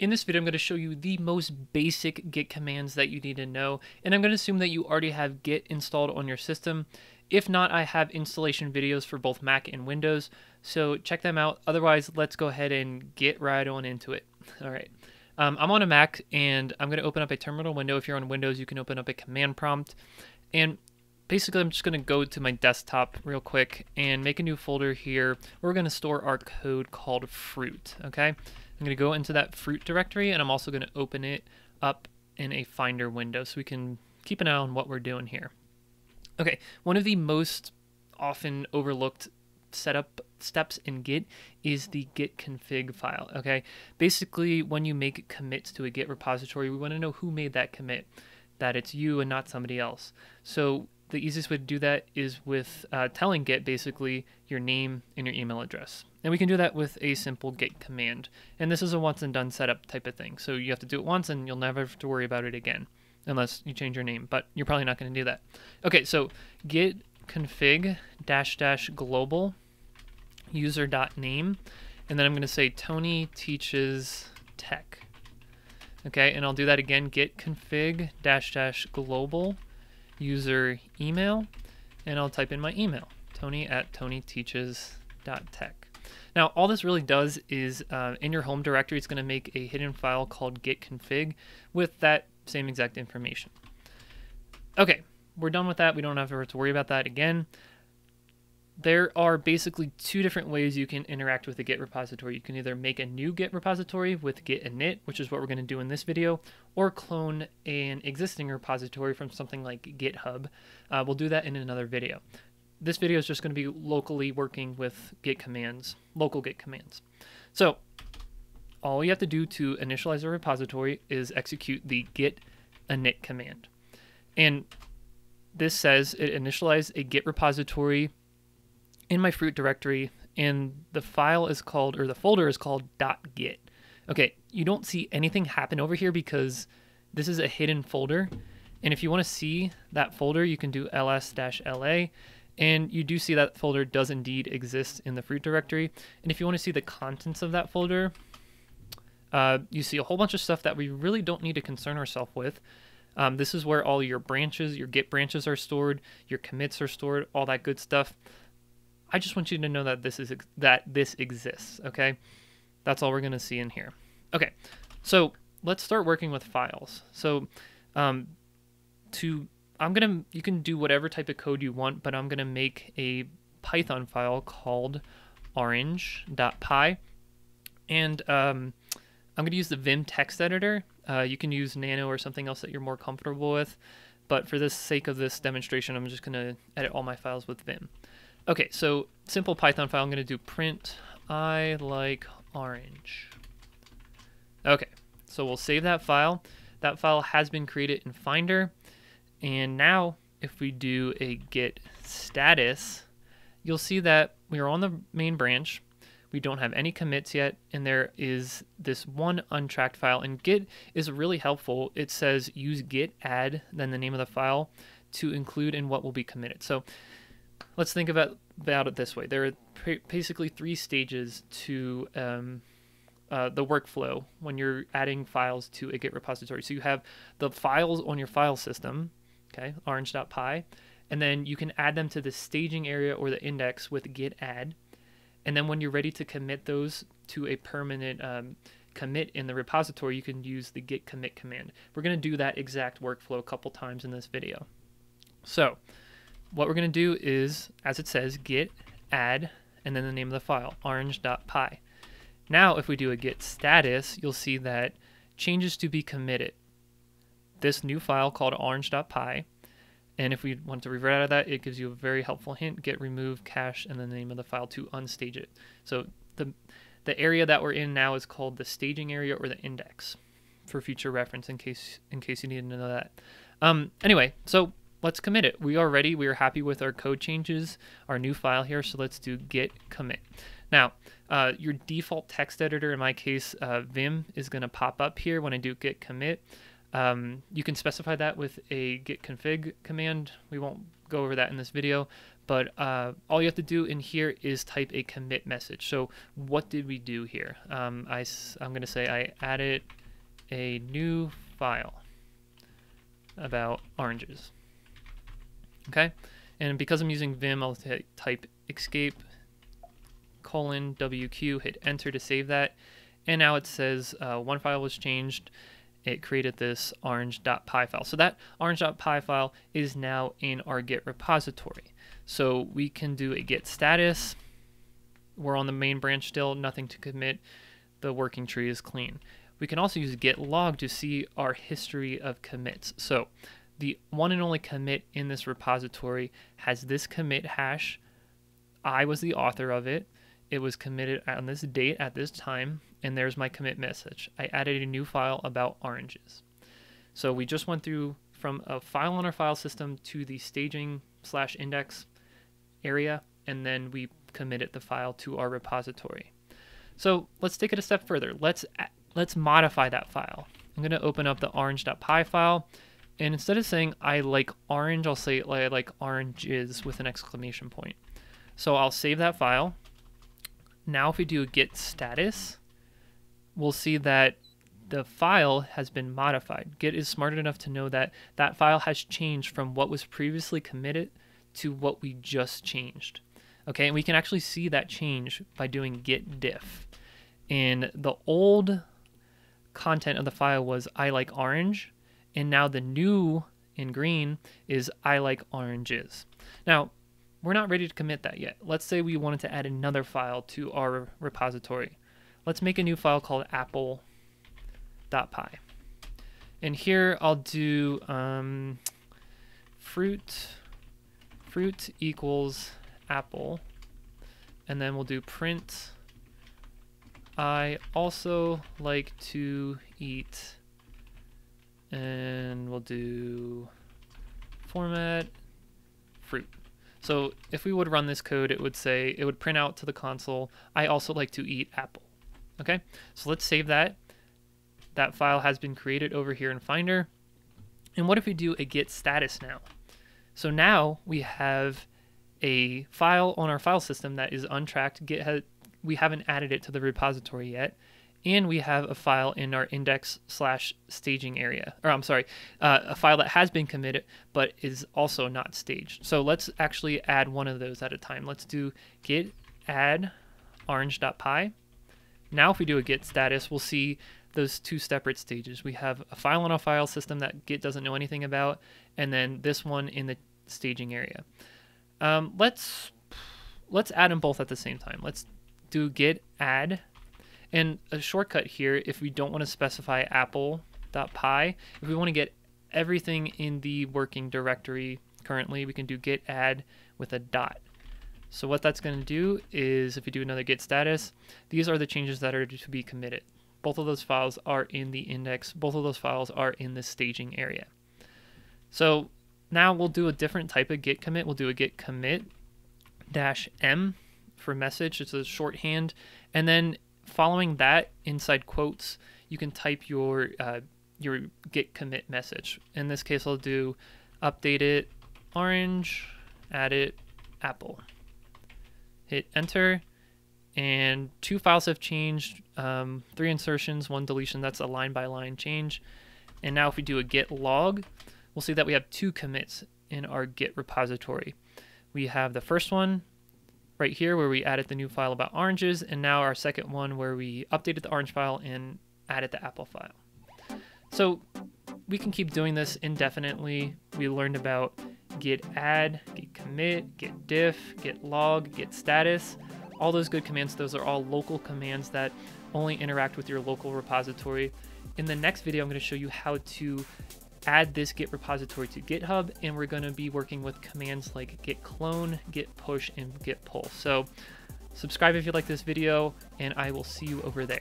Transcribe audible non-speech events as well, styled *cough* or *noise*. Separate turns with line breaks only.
In this video, I'm going to show you the most basic Git commands that you need to know, and I'm going to assume that you already have Git installed on your system. If not, I have installation videos for both Mac and Windows, so check them out. Otherwise, let's go ahead and get right on into it. *laughs* All right. Um, I'm on a Mac, and I'm going to open up a terminal window. If you're on Windows, you can open up a command prompt. And basically, I'm just going to go to my desktop real quick and make a new folder here. We're going to store our code called fruit, okay? I'm going to go into that fruit directory and I'm also going to open it up in a finder window so we can keep an eye on what we're doing here. Okay, one of the most often overlooked setup steps in Git is the git config file. Okay, basically, when you make commits to a Git repository, we want to know who made that commit, that it's you and not somebody else. So the easiest way to do that is with uh, telling Git basically your name and your email address. And we can do that with a simple git command. And this is a once and done setup type of thing. So you have to do it once and you'll never have to worry about it again unless you change your name, but you're probably not going to do that. Okay, so git config dash dash global user dot name, and then I'm going to say Tony teaches tech. Okay, and I'll do that again, git config dash dash global user email, and I'll type in my email, tony at tonyteaches.tech. Now, all this really does is uh, in your home directory, it's going to make a hidden file called git config with that same exact information. Okay, we're done with that. We don't have to worry about that again. There are basically two different ways you can interact with a Git repository. You can either make a new Git repository with git init, which is what we're going to do in this video, or clone an existing repository from something like GitHub. Uh, we'll do that in another video this video is just going to be locally working with git commands, local git commands. So all you have to do to initialize a repository is execute the git init command. And this says it initialize a git repository in my fruit directory and the file is called or the folder is called .git. Okay, you don't see anything happen over here because this is a hidden folder. And if you want to see that folder, you can do ls-la and you do see that folder does indeed exist in the fruit directory. And if you want to see the contents of that folder, uh, you see a whole bunch of stuff that we really don't need to concern ourselves with. Um, this is where all your branches, your Git branches are stored, your commits are stored, all that good stuff. I just want you to know that this is that this exists. Okay, that's all we're gonna see in here. Okay, so let's start working with files. So um, to I'm gonna you can do whatever type of code you want, but I'm gonna make a Python file called orange.py, and um, I'm gonna use the Vim text editor. Uh, you can use Nano or something else that you're more comfortable with, but for the sake of this demonstration, I'm just gonna edit all my files with Vim. Okay, so simple Python file. I'm gonna do print I like orange. Okay, so we'll save that file. That file has been created in Finder. And now if we do a git status, you'll see that we are on the main branch. We don't have any commits yet, and there is this one untracked file. And Git is really helpful. It says use git add, then the name of the file, to include in what will be committed. So let's think about, about it this way. There are basically three stages to um, uh, the workflow when you're adding files to a Git repository. So you have the files on your file system, okay, orange.py, and then you can add them to the staging area or the index with git add. And then when you're ready to commit those to a permanent um, commit in the repository, you can use the git commit command. We're going to do that exact workflow a couple times in this video. So what we're going to do is, as it says, git add, and then the name of the file, orange.py. Now, if we do a git status, you'll see that changes to be committed this new file called orange.py. And if we want to revert out of that, it gives you a very helpful hint, git remove cache and the name of the file to unstage it. So the, the area that we're in now is called the staging area or the index for future reference in case in case you need to know that. Um, anyway, so let's commit it. We are ready. We are happy with our code changes, our new file here. So let's do git commit. Now, uh, your default text editor, in my case, uh, Vim, is going to pop up here when I do git commit. Um, you can specify that with a git config command. We won't go over that in this video, but uh, all you have to do in here is type a commit message. So what did we do here? Um, I, I'm going to say I added a new file about oranges. Okay, and because I'm using Vim, I'll type escape colon WQ, hit enter to save that. And now it says uh, one file was changed. It created this orange.py file. So that orange.py file is now in our Git repository. So we can do a Git status. We're on the main branch still, nothing to commit. The working tree is clean. We can also use git log to see our history of commits. So the one and only commit in this repository has this commit hash. I was the author of it. It was committed on this date at this time, and there's my commit message. I added a new file about oranges. So we just went through from a file on our file system to the staging slash index area, and then we committed the file to our repository. So let's take it a step further. Let's let's modify that file. I'm going to open up the orange.py file. And instead of saying I like orange, I'll say I like oranges with an exclamation point. So I'll save that file. Now if we do a git status, we'll see that the file has been modified. Git is smart enough to know that that file has changed from what was previously committed to what we just changed. Okay, and we can actually see that change by doing git diff. And the old content of the file was I like orange, and now the new in green is I like oranges. Now, we're not ready to commit that yet. Let's say we wanted to add another file to our repository. Let's make a new file called apple.py. And here I'll do um, fruit, fruit equals apple, and then we'll do print I also like to eat, and we'll do format fruit. So if we would run this code, it would say, it would print out to the console, I also like to eat apple. Okay, so let's save that. That file has been created over here in Finder. And what if we do a git status now? So now we have a file on our file system that is untracked. Git has, we haven't added it to the repository yet. And we have a file in our index slash staging area, or I'm sorry, uh, a file that has been committed but is also not staged. So let's actually add one of those at a time. Let's do git add orange.py. Now if we do a git status, we'll see those two separate stages. We have a file on a file system that Git doesn't know anything about, and then this one in the staging area. Um, let's let's add them both at the same time. Let's do git add. And a shortcut here, if we don't want to specify apple.py, if we want to get everything in the working directory currently, we can do git add with a dot. So what that's going to do is if we do another git status, these are the changes that are to be committed. Both of those files are in the index. Both of those files are in the staging area. So now we'll do a different type of git commit. We'll do a git commit dash m for message. It's a shorthand. And then following that, inside quotes, you can type your uh, your git commit message. In this case, I'll do update it orange, add it apple. Hit enter, and two files have changed. Um, three insertions, one deletion. That's a line by line change. And now if we do a git log, we'll see that we have two commits in our git repository. We have the first one right here where we added the new file about oranges, and now our second one where we updated the orange file and added the apple file. So we can keep doing this indefinitely. We learned about git add, git commit, git diff, git log, git status. All those good commands, those are all local commands that only interact with your local repository. In the next video, I'm going to show you how to add this Git repository to GitHub, and we're going to be working with commands like git clone, git push, and git pull. So subscribe if you like this video, and I will see you over there.